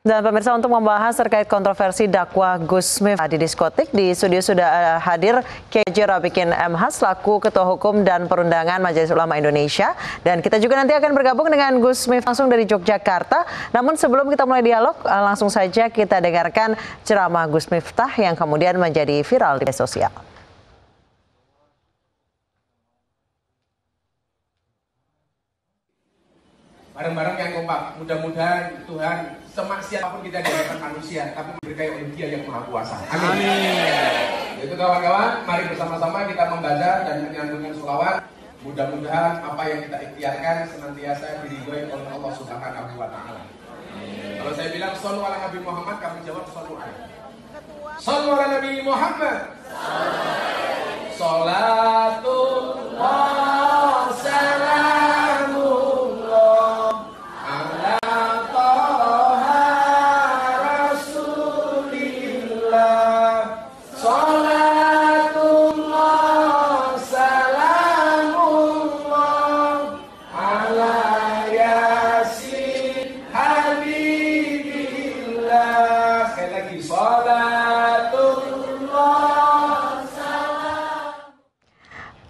Dan pemirsa untuk membahas terkait kontroversi dakwah Gus Mif di diskotik, di studio sudah hadir KJ Rabikin MH selaku Ketua Hukum dan Perundangan Majelis Ulama Indonesia. Dan kita juga nanti akan bergabung dengan Gus Mif langsung dari Yogyakarta. Namun sebelum kita mulai dialog, eh, langsung saja kita dengarkan ceramah Gus Miftah yang kemudian menjadi viral di media sosial. Bareng-bareng yang kompak. Mudah-mudahan Tuhan semaksiat apa pun kita di hadapan manusia, tapi berkaya oleh Dia yang Maha Kuasa. Amin. Amin. Itu kawan-kawan, mari bersama-sama kita membaca dan menyambungkan sulawat. Mudah-mudahan apa yang kita ikhtiarkan senantiasa diridhoi oleh Allah Subhanahu wa taala. Kalau saya bilang sallu ala Nabi Muhammad, kamu jawab sallu ala. Sallu ala Nabi Muhammad. Salatullah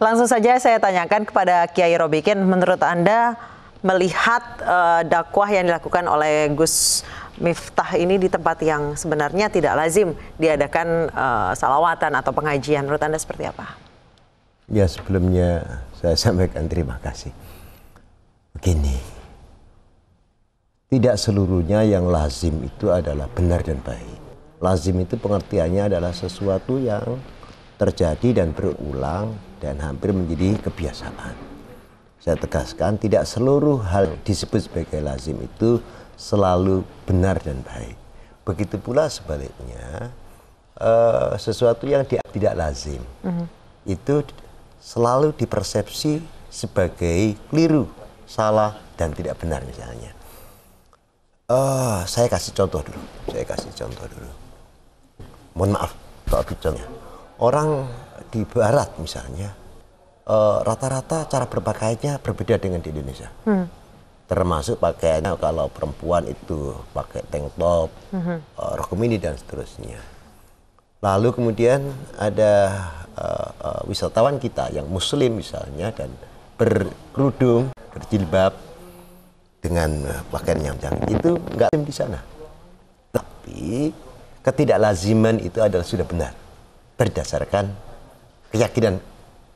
Langsung saja saya tanyakan kepada Kiai Robikin, menurut Anda melihat eh, dakwah yang dilakukan oleh Gus Miftah ini di tempat yang sebenarnya tidak lazim diadakan eh, salawatan atau pengajian, menurut Anda seperti apa? Ya sebelumnya saya sampaikan terima kasih. Begini, tidak seluruhnya yang lazim itu adalah benar dan baik. Lazim itu pengertiannya adalah sesuatu yang terjadi dan berulang dan hampir menjadi kebiasaan. Saya tegaskan tidak seluruh hal disebut sebagai lazim itu selalu benar dan baik. Begitu pula sebaliknya eh, sesuatu yang di- tidak lazim itu selalu dipersepsi sebagai keliru, salah dan tidak benar misalnya. Eh, saya kasih contoh dulu. Saya kasih contoh dulu. Mohon maaf kalau contohnya. Orang di Barat misalnya eh, rata-rata cara berpakaiannya berbeda dengan di Indonesia. Termasuk pakaiannya kalau perempuan itu pakai tank top, eh, rok mini dan seterusnya. Lalu kemudian ada eh, eh, wisatawan kita yang Muslim misalnya dan berkerudung, berjilbab dengan pakaian yang canggih itu nggak di sana. Tapi ketidaklaziman itu adalah sudah benar berdasarkan keyakinan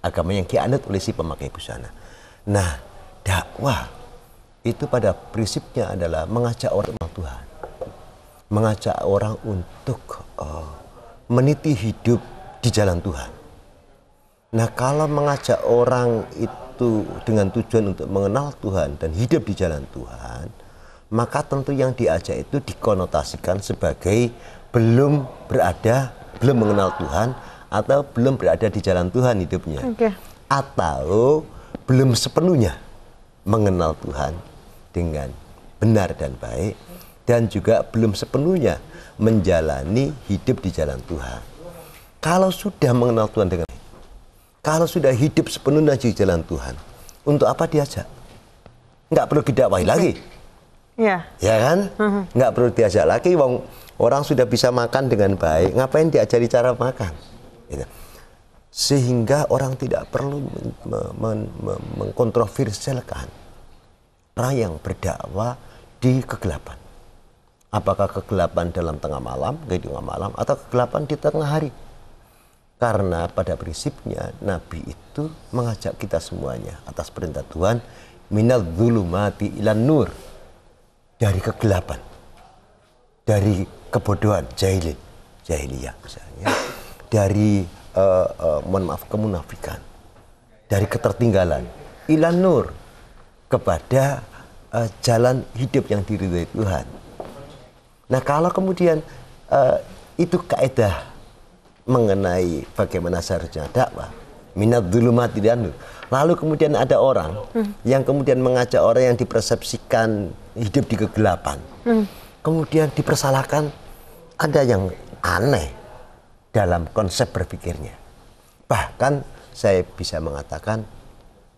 agama yang dianut oleh si pemakai busana. Nah, dakwah itu pada prinsipnya adalah mengajak orang Tuhan, mengajak orang untuk eh, meniti hidup di jalan Tuhan. Nah, kalau mengajak orang itu dengan tujuan untuk mengenal Tuhan dan hidup di jalan Tuhan, maka tentu yang diajak itu dikonotasikan sebagai belum berada, belum mengenal Tuhan atau belum berada di jalan Tuhan hidupnya. Oke. Atau belum sepenuhnya mengenal Tuhan dengan benar dan baik dan juga belum sepenuhnya menjalani hidup di jalan Tuhan. Kalau sudah mengenal Tuhan dengan baik, kalau sudah hidup sepenuhnya di jalan Tuhan, untuk apa diajak? Nggak perlu didakwahi lagi, Ya, ya kan? Nggak perlu diajak lagi, wong orang sudah bisa makan dengan baik, ngapain diajari cara makan? Gitu. Sehingga orang tidak perlu men- me- men- me- mengkontroversialkan orang yang berdakwah di kegelapan. Apakah kegelapan dalam tengah malam, tengah malam, atau kegelapan di tengah hari? Karena pada prinsipnya Nabi itu mengajak kita semuanya atas perintah Tuhan minal zulumati ilan nur dari kegelapan dari kebodohan jahili jahiliyah misalnya. Dari eh, eh, mohon maaf kemunafikan. Dari ketertinggalan. Ilan nur. Kepada eh, jalan hidup yang diridhoi Tuhan. Nah kalau kemudian eh, itu kaidah mengenai bagaimana seharusnya dakwah minat zulumati dan nur. Lalu kemudian ada orang yang kemudian mengajak orang yang dipersepsikan hidup di kegelapan. Kemudian dipersalahkan ada yang aneh dalam konsep berpikirnya. Bahkan saya bisa mengatakan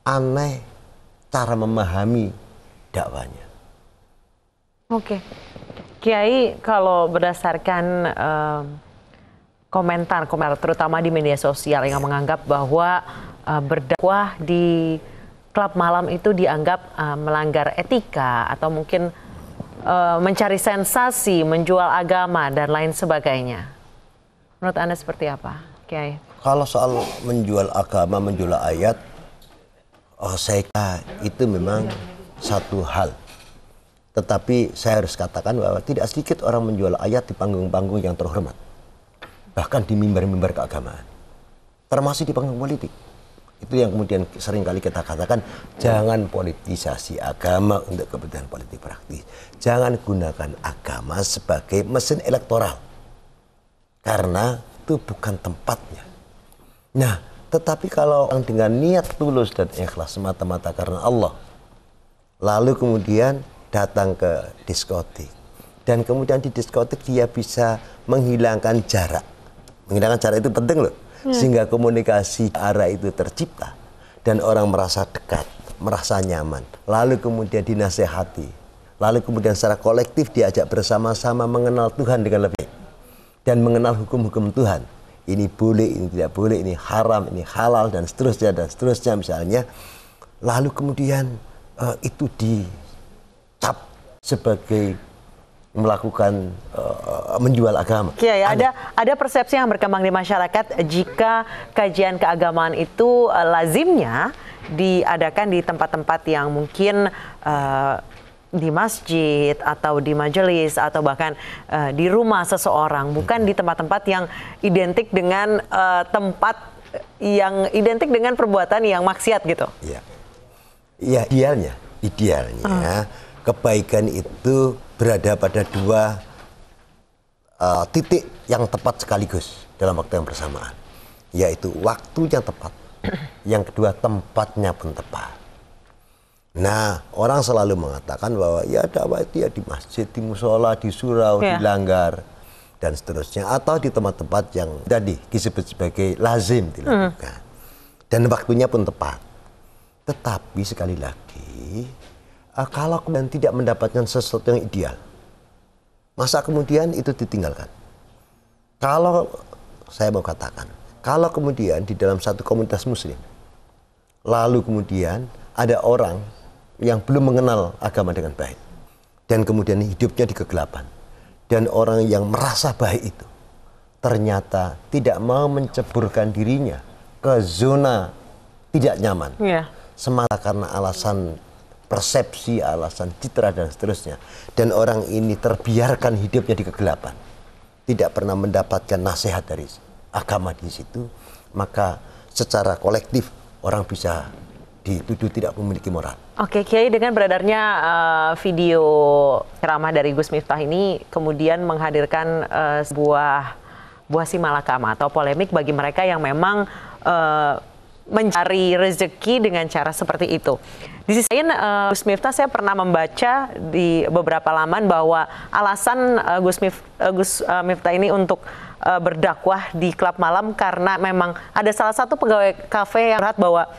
aneh cara memahami dakwanya. oke. Kiai, kalau berdasarkan um, komentar komentar terutama di media sosial yang menganggap bahwa uh, berdakwah di klub malam itu dianggap uh, melanggar etika atau mungkin uh, mencari sensasi, menjual agama dan lain sebagainya. Menurut Anda seperti apa, Kiai? Kalau soal menjual agama, menjual ayat, oh saya kira itu memang satu hal tetapi saya harus katakan bahwa tidak sedikit orang menjual ayat di panggung-panggung yang terhormat. Bahkan di mimbar-mimbar keagamaan. Termasuk di panggung politik. Itu yang kemudian sering kali kita katakan, jangan politisasi agama untuk kepentingan politik praktis. Jangan gunakan agama sebagai mesin elektoral. Karena itu bukan tempatnya. Nah, tetapi kalau orang dengan niat tulus dan ikhlas semata-mata karena Allah, lalu kemudian datang ke diskotik dan kemudian di diskotik dia bisa menghilangkan jarak menghilangkan jarak itu penting loh hmm. sehingga komunikasi arah itu tercipta dan orang merasa dekat merasa nyaman. Lalu kemudian dinasehati. Lalu kemudian secara kolektif diajak bersama-sama mengenal Tuhan dengan lebih dan mengenal hukum-hukum Tuhan. Ini boleh ini tidak boleh ini haram ini halal dan seterusnya dan seterusnya misalnya. Lalu kemudian uh, itu di cap sebagai melakukan uh, menjual agama. Iya, ya, ada ada persepsi yang berkembang di masyarakat jika kajian keagamaan itu uh, lazimnya diadakan di tempat-tempat yang mungkin uh, di masjid atau di majelis atau bahkan uh, di rumah seseorang, bukan di tempat-tempat yang identik dengan uh, tempat yang identik dengan perbuatan yang maksiat gitu. Iya. Iya, idealnya, idealnya uh kebaikan itu berada pada dua uh, titik yang tepat sekaligus dalam waktu yang bersamaan, yaitu waktunya tepat, yang kedua tempatnya pun tepat. Nah, orang selalu mengatakan bahwa ya dakwah itu ya di masjid, di musola, di surau, yeah. di langgar, dan seterusnya, atau di tempat-tempat yang tadi disebut sebagai lazim dilakukan. Mm. Dan waktunya pun tepat. Tetapi sekali lagi, uh, kalau kemudian tidak mendapatkan sesuatu yang ideal, masa kemudian itu ditinggalkan. Kalau saya mau katakan, kalau kemudian di dalam satu komunitas muslim, lalu kemudian ada orang yang belum mengenal agama dengan baik, dan kemudian hidupnya di kegelapan, dan orang yang merasa baik itu ternyata tidak mau menceburkan dirinya ke zona tidak nyaman, yeah. semata karena alasan persepsi, alasan citra dan seterusnya. Dan orang ini terbiarkan hidupnya di kegelapan. Tidak pernah mendapatkan nasihat dari agama di situ, maka secara kolektif orang bisa dituduh tidak memiliki moral. Oke, Kiai dengan beredarnya uh, video ceramah dari Gus Miftah ini kemudian menghadirkan uh, sebuah buah simalakama atau polemik bagi mereka yang memang uh, mencari rezeki dengan cara seperti itu. Di sisi lain, uh, Gus Miftah saya pernah membaca di beberapa laman bahwa alasan uh, Gus, Mif, uh, Gus uh, Miftah ini untuk uh, berdakwah di klub malam karena memang ada salah satu pegawai kafe yang berat bahwa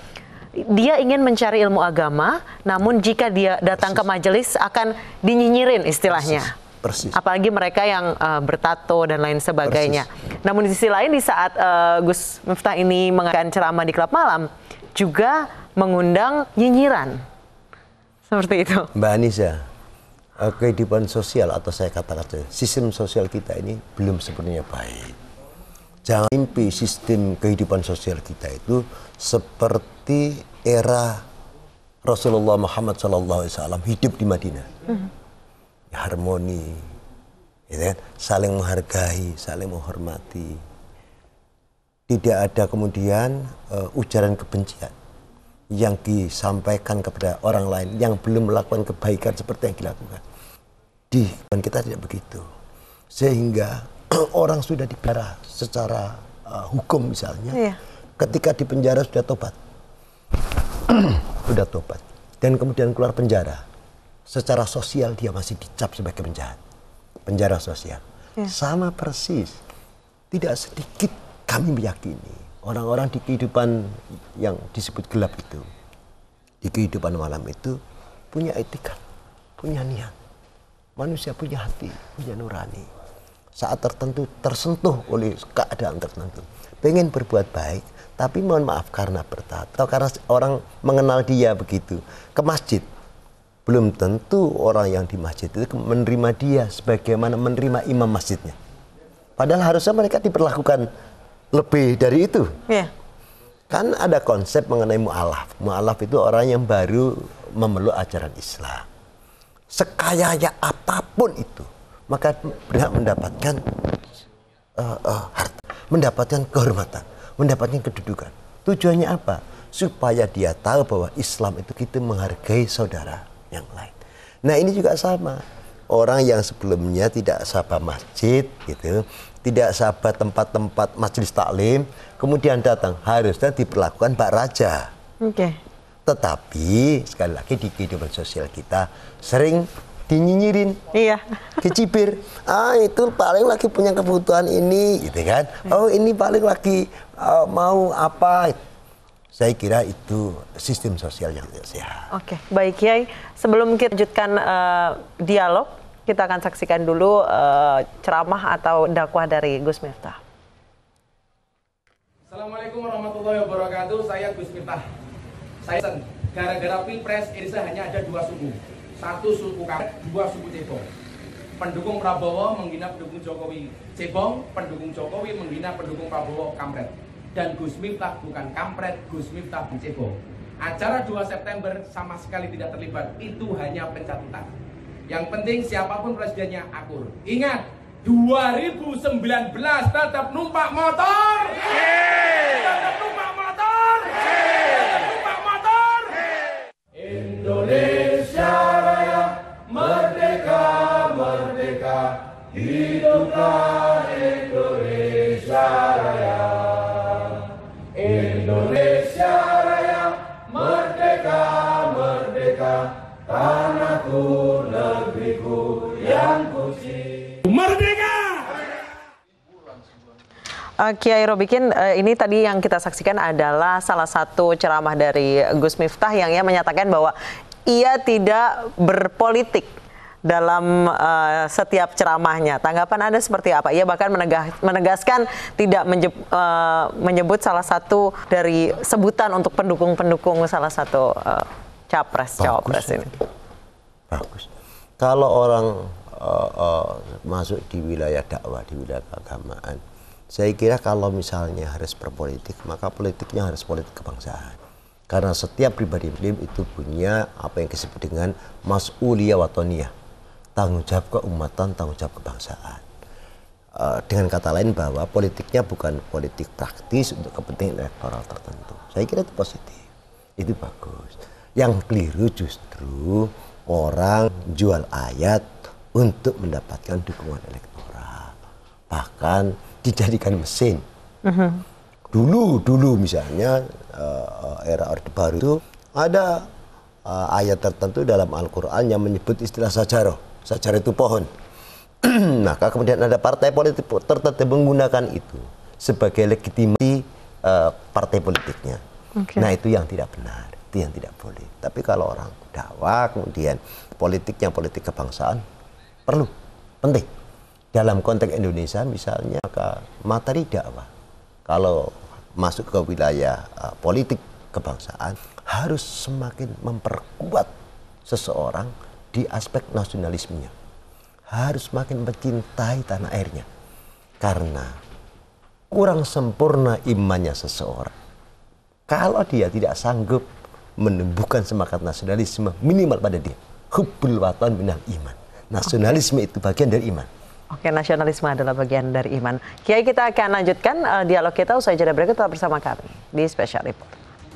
dia ingin mencari ilmu agama, namun jika dia datang Persis. ke majelis akan dinyinyirin istilahnya. Persis Persis. Apalagi mereka yang uh, bertato dan lain sebagainya. Persis. Namun di sisi lain di saat uh, Gus Miftah ini mengadakan ceramah di klub malam juga mengundang nyinyiran. Seperti itu. Mbak Anissa, uh, kehidupan sosial atau saya katakan sistem sosial kita ini belum sepenuhnya baik. Jangan mimpi sistem kehidupan sosial kita itu seperti era Rasulullah Muhammad SAW hidup di Madinah. Mm -hmm harmoni, ya kan? saling menghargai, saling menghormati. Tidak ada kemudian uh, ujaran kebencian yang disampaikan kepada orang lain yang belum melakukan kebaikan seperti yang dilakukan. Di dan kita tidak begitu. Sehingga orang sudah dipelihara secara uh, hukum misalnya. Iya. Ketika di penjara sudah tobat. sudah tobat. Dan kemudian keluar penjara secara sosial dia masih dicap sebagai penjahat. Penjara sosial. Ya. Sama persis. Tidak sedikit kami meyakini orang-orang di kehidupan yang disebut gelap itu, di kehidupan malam itu punya etika, punya niat. Manusia punya hati, punya nurani. Saat tertentu tersentuh oleh keadaan tertentu. Pengen berbuat baik, tapi mohon maaf karena bertato, karena orang mengenal dia begitu. Ke masjid, belum tentu orang yang di masjid itu menerima dia sebagaimana menerima imam masjidnya. Padahal harusnya mereka diperlakukan lebih dari itu. Yeah. Kan ada konsep mengenai mu'alaf. Mu'alaf itu orang yang baru memeluk ajaran Islam. Sekaya apa pun itu, maka berhak mendapatkan uh, uh, harta, mendapatkan kehormatan, mendapatkan kedudukan. Tujuannya apa? Supaya dia tahu bahwa Islam itu kita menghargai saudara yang lain. Nah ini juga sama. Orang yang sebelumnya tidak sahabat masjid gitu, tidak sahabat tempat-tempat majelis taklim, kemudian datang harusnya diperlakukan Pak Raja. Oke. Okay. Tetapi sekali lagi di kehidupan sosial kita sering dinyinyirin, iya, kecibir. Ah itu paling lagi punya kebutuhan ini, gitu kan? Oh ini paling lagi uh, mau apa? Saya kira itu sistem sosial yang tidak sehat. Oke, baik Kiai. Sebelum kita lanjutkan uh, dialog, kita akan saksikan dulu uh, ceramah atau dakwah dari Gus Miftah. Assalamualaikum warahmatullahi wabarakatuh. Saya Gus Miftah. Saya gara-gara pilpres Indonesia hanya ada dua suku. Satu suku karet, dua suku cebong. Pendukung Prabowo menghina pendukung Jokowi cebong, pendukung Jokowi menghina pendukung Prabowo kampret dan Gus Miftah bukan kampret, Gus Miftah cebong. Acara 2 September sama sekali tidak terlibat, itu hanya pencatutan. Yang penting siapa pun presidennya akur. Ingat, 2019 tetap numpak motor. Tetap numpak motor. Tetap numpak motor. Indonesia Raya merdeka merdeka hiduplah Indonesia Raya. Indonesia Raya merdeka merdeka tanahku negeriku yang kuci merdeka Uh, Kiai Robikin, uh, ini tadi yang kita saksikan adalah salah satu ceramah dari Gus Miftah yang ia menyatakan bahwa ia tidak berpolitik dalam uh, setiap ceramahnya. Tanggapan Anda seperti apa? Ia bahkan menegas, menegaskan tidak menjeb, uh, menyebut salah satu dari sebutan untuk pendukung-pendukung salah satu uh, capres, cawapres ini. Bagus. Kalau orang uh, uh, masuk di wilayah dakwah, di wilayah keagamaan, saya kira kalau misalnya harus berpolitik, maka politiknya harus politik kebangsaan. Karena setiap pribadi itu punya apa yang disebut dengan mas'uliyah watoniyah tanggung jawab keumatan, tanggung jawab kebangsaan. Uh, dengan kata lain bahwa politiknya bukan politik praktis untuk kepentingan elektoral tertentu. Saya kira itu positif, itu bagus. Yang keliru justru orang jual ayat untuk mendapatkan dukungan elektoral, bahkan dijadikan mesin. Uh-huh. Dulu, dulu misalnya uh, era Orde Baru itu ada uh, ayat tertentu dalam Al-Quran yang menyebut istilah sajaroh Sajar itu pohon. Maka kemudian ada partai politik tertentu menggunakan itu sebagai legitimasi uh, partai politiknya. Okay. Nah itu yang tidak benar, itu yang tidak boleh. Tapi kalau orang dakwah kemudian politiknya politik kebangsaan perlu, penting. Dalam konteks Indonesia misalnya maka materi dakwah kalau masuk ke wilayah uh, politik kebangsaan harus semakin memperkuat seseorang di aspek nasionalismenya. Harus makin mencintai tanah airnya. Karena kurang sempurna imannya seseorang. Kalau dia tidak sanggup menumbuhkan semangat nasionalisme minimal pada dia. Hubbul watan minal iman. Nasionalisme itu bagian dari iman. Oke, nasionalisme adalah bagian dari iman. Kiai kita akan lanjutkan uh, dialog kita usai jeda berikut tetap bersama kami di Special Report.